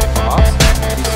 so.